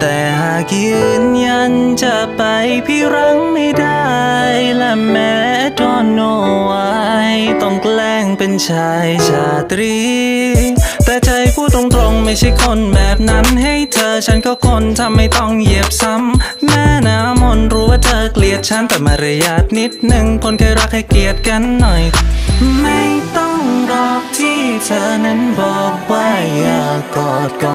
แต่หากยืนยันจะไปพี่รั้งไม่ได้ และแม้ดอนโนไว้ต้องแกล้งเป็นชายชาตรี แต่ใจพูดตรงๆไม่ใช่คนแบบนั้น ให้เธอฉันก็คนทำไม่ต้องเหยียบซ้ำ แม่น้ำมนรู้ว่าเธอเกลียดฉันแต่มารยาทนิดหนึ่งคนเคยรักให้เกลียดกันหน่อย ไม่ต้องรอกที่เธอนั้นบอกว่าอยากกอดก่อน